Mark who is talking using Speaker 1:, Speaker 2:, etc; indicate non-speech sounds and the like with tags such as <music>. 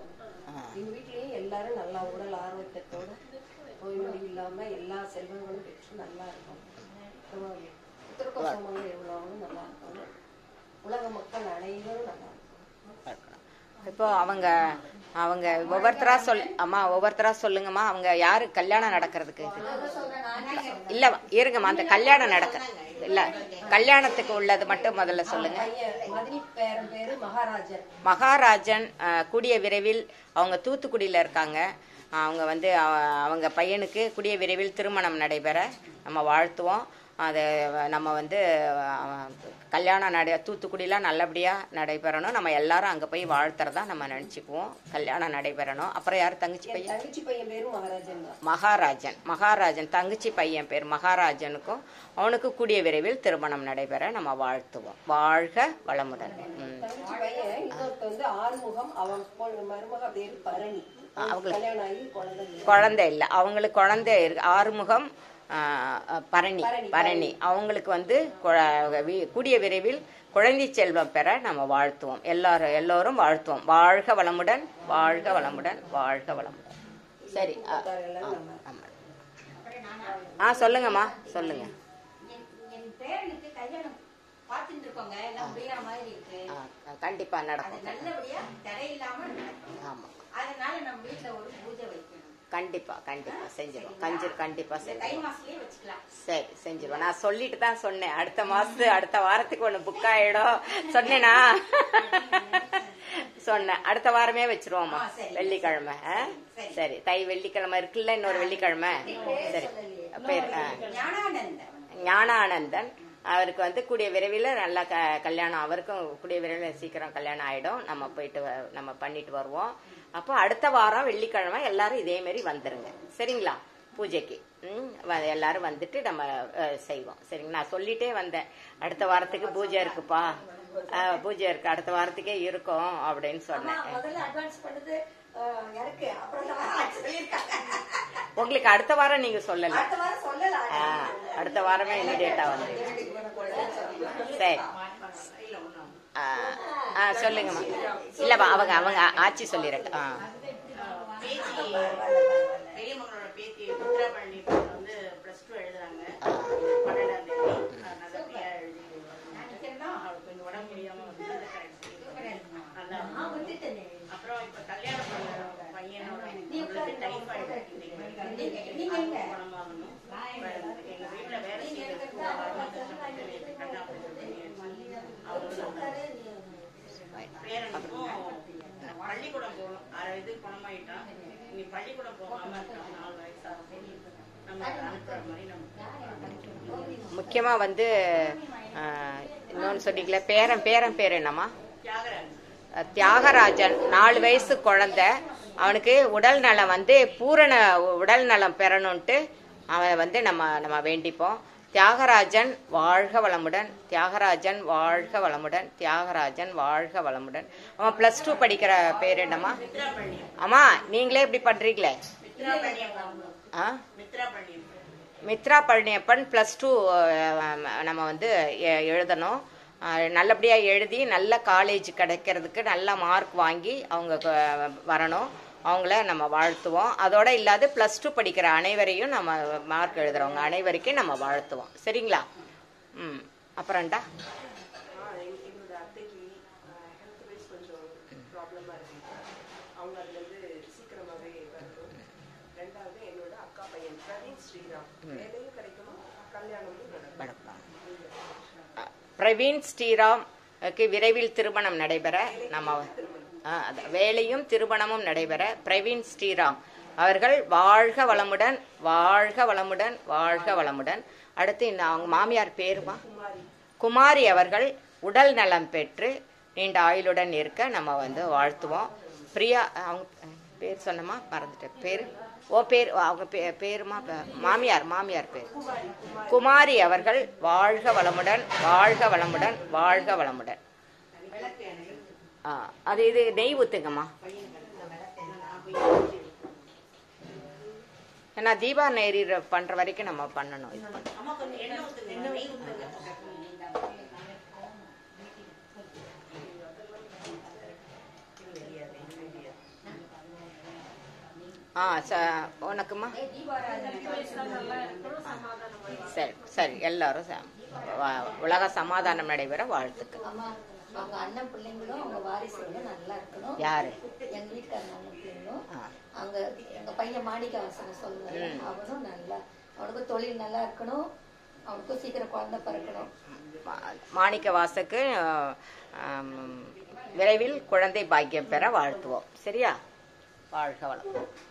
Speaker 1: இருக்கணும் எங்க வீட்லயும் எல்லாரும் நல்லா உடல் ஆரோக்கியத்தோட நோய் நொடி இல்லாம எல்லா செல்வங்களும் பெற்று நல்லா இருக்கும் உத்தரகோசமாக எவ்வளவும் நல்லா இருக்கணும். உலக மக்கள் அனைவரும் நல்லா இருக்கணும்.
Speaker 2: இப்போ அவங்க அவங்க ஒவ்வொருத்தரா சொல் அம்மா ஒவ்வொருத்தரா சொல்லுங்கம்மா அவங்க யாரு? கல்யாணம் நடக்கிறதுக்கு. இல்ல இருங்கம்மா அந்த கல்யாணம் நடக்க இல்ல கல்யாணத்துக்கு உள்ளது மட்டும் முதல்ல சொல்லுங்க.
Speaker 1: மகாராஜன்
Speaker 2: கூடிய விரைவில் அவங்க தூத்துக்குடியில் இருக்காங்க. அவங்க வந்து அவங்க பையனுக்கு கூடிய விரைவில் திருமணம் நடைபெற நம்ம வாழ்த்துவோம். அது நம்ம வந்து கல்யாணம் நட தூத்துக்குடியில் நல்லபடியாக நடைபெறணும். நம்ம எல்லாரும் அங்கே போய் வாழ்த்துறதா நம்ம நினச்சிக்குவோம். கல்யாணம் நடைபெறணும். அப்புறம் யார் தங்கச்சி பையன்?
Speaker 1: தங்கச்சி பையன் பேரு மகாராஜன்
Speaker 2: மகாராஜன். மகாராஜன் தங்கச்சி பையன் பேர் மகாராஜனுக்கும் அவனுக்கு கூடிய விரைவில் திருமணம் நடைபெற நம்ம வாழ்த்துவோம். வாழ்க வளமுடன். அவங்களுக்கு-
Speaker 1: குழந்தை இல்லை.
Speaker 2: அவங்களுக்கு குழந்தை இருக்கு. ஆறுமுகம் பரணி
Speaker 1: பரணி,
Speaker 2: அவங்களுக்கு வந்து கூடிய விரைவில் குழந்தை செல்வம் பெற நம்ம வாழ்த்துவோம். எல்லாரும் எல்லோரும் வாழ்த்துவோம். வாழ்க வளமுடன் வாழ்க வளமுடன் வாழ்க வளமுடன். சரி ஆ, சொல்லுங்கம்மா சொல்லுங்க. கண்டிப்பா நடக்கும். ஆமா.
Speaker 3: அதனால நம்ம வீட்ல ஒரு பூஜை வைக்கணும்
Speaker 2: கண்டிப்பா கண்டிப்பா செஞ்சிருவோம். கஞ்சி கண்டிப்பா செஞ்சிருவோம். சரி செஞ்சிருவோம். நான் சொல்லிட்டு தான் சொன்னேன். அடுத்த மாசத்து அடுத்த வாரத்துக்கு ஒண்ணு புக் ஆயிடும். <laughs> சொன்னேனா? சொன்னேன். அடுத்த வாரமே வச்சிருவோம்மா. வெள்ளிக்கிழமை?
Speaker 3: சரி.
Speaker 2: தை வெள்ளிக்கிழமை இருக்குல்ல இன்னொரு வெள்ளிக்கிழமை? சரி. பேர் ஞானானந்தன். அவருக்கு வந்து கூடிய விரைவில் நல்லா க கல்யாணம் அவருக்கும் கூடிய விரைவில் சீக்கிரம் கல்யாணம் ஆகிடும் நம்ம போயிட்டு வ- நம்ம பண்ணிட்டு வருவோம். அப்போ அடுத்த வாரம் வெள்ளிக்கிழமை எல்லாரும் இதே மாதிரி வந்துருங்க. சரிங்களா? பூஜைக்கு. ம் வ- எல்லாரும் வந்துட்டு நம்ம செய்வோம். சரிங்க நான் சொல்லிட்டே வந்தேன். அடுத்த வாரத்துக்கு பூஜை இருக்குப்பா. பூஜை இருக்கு. அடுத்த வாரத்துக்கே இருக்கும் அப்படின்னு சொன்னேன். உங்களுக்கு அடுத்த வாரம் நீங்க சொல்லல.
Speaker 3: அடுத்த வாரம் சொல்லலாம்
Speaker 2: ஆ, அடுத்த வாரமே இமீடியட்டா வந்து சரி. ஆ, சொல்லுங்கம்மா. இல்லப்பா அவங்க அவங்க ஆச்சி சொல்லிடட்டும் ஆ
Speaker 4: பேத்தி பெரிய மகளோட பேத்தி முத்ராபழனி வந்து பிளஸ் டூ எழுதுறாங்க பன்னெண்டாம் தேதி அது நல்லபடியா எழுதி அவளுக்கு கொஞ்சம் உடம்பு முடியாம வந்து நல்லா அப்புறம் இப்ப கல்யாணம் பண்ண பையனோட அவளுக்கு டைஃபாய்டு
Speaker 3: நீங்க எங்க?
Speaker 4: குணமாகணும் எங்க வீட்டுல வேலை செய்யறதுக்கு ஒரு ஆறு கண்ணு ஆபரேஷன் பண்ணியாச்சு. அவங்களுக்கு பேரனுக்கும் பள்ளிக்கூடம் போகணும் அரை இது குணமாயிட்டான் நீ பள்ளிக்கூடம் போகாம இருக்கான் நாலு வயசாகும் நம்ம அதை அனுப்புற மாதிரி நம்ம
Speaker 2: முக்கியமா வந்து இன்னொன்னு சொன்னீங்களே பேரன் பேரன் பேர் என்னம்மா?
Speaker 4: தியாகராஜ்
Speaker 2: தியாகராஜன் நாலு வயசு குழந்தை. அவனுக்கு உடல் நலம் வந்து பூரண உடல் நலம் பெறணும்ட்டு அவன் வந்து நம்ம நம்ம வேண்டிப்போம். தியாகராஜன் வாழ்க வளமுடன் தியாகராஜன் வாழ்க வளமுடன் தியாகராஜன் வாழ்க வளமுடன். அவன் பிளஸ் டூ படிக்கிற பேர் என்னம்மா? அம்மா நீங்களே இப்படி பண்றீங்களே?
Speaker 4: மித்ரா பழனியப்பன்
Speaker 2: ஆ?
Speaker 4: மித்ரா பழனியப்பன்
Speaker 2: ப்ளஸ் டூ நம்ம வந்து எ- எழுதணும். நல்லபடியாக எழுதி நல்ல காலேஜ் கிடைக்கிறதுக்கு நல்ல மார்க் வாங்கி அவங்க வரணும். அவங்கள நம்ம வாழ்த்துவோம். அதோட இல்லாத ப்ளஸ் டூ படிக்கிற அனைவரையும் நம்ம மார்க் எழுதுறவங்க அனைவருக்கும் நம்ம வாழ்த்துவோம். சரிங்களா? ம். அப்புறம்டா
Speaker 5: பிரவீன் ஸ்ரீராம்
Speaker 2: விரைவில் திருமணம் நடைபெற நம்ம வேலையும் திருமணமும் நடைபெற பிரவீன் ஸ்ரீராம் அவர்கள் வாழ்க வளமுடன் வாழ்க வளமுடன் வாழ்க வளமுடன். அடுத்து இந்த அவங்க மாமியார் பேருமா? குமாரி அவர்கள் உடல் நலம் பெற்று நீண்ட ஆயுளுடன் இருக்க நம்ம வந்து வாழ்த்துவோம். பிரியா அவங்க பேர் சொன்னமா? மறந்துட்டேன். பேர்? ஓ பேர் அவங்க பே- பேருமா? மாமியார் மாமியார் பேர். குமாரி அவர்கள் வாழ்க வளமுடன் வாழ்க வளமுடன் வாழ்க வளமுடன். ஆ அது இது நெய் ஊத்துங்கம்மா. ஏன்னா தீபா நெறி பண்ற வரைக்கும் நம்ம பண்ணணும். இது பண்ணணும். ஆ ச உனக்குமா? சரி சரி எல்லாரும் உலக சமாதானம் நடைபெற வாழ்த்துக்கள்.
Speaker 3: அவங்க அண்ணன் பிள்ளைங்களும் அவங்க வாரிசுகளும் நல்லா இருக்கணும்.
Speaker 2: யாரு?
Speaker 3: எங்க வீட்டுக்காரங்க அண்ணன் பிள்ளைங்களும்.
Speaker 2: ஆ.
Speaker 3: அங்க எங்க பையன் மாணிக்க வாசனம் சொல்லுவாரு.
Speaker 2: ம்.
Speaker 3: அவனும் நல்லா அவனுக்கும் தொழில் நல்லா இருக்கணும். அவனுக்கும் சீக்கிரம் குழந்தை பிறக்கணும்.
Speaker 2: மாணிக்க வாசக்கு விரைவில் குழந்தை பாக்கியம் பெற வாழ்த்துவோம். சரியா? வாழ்க வளம்.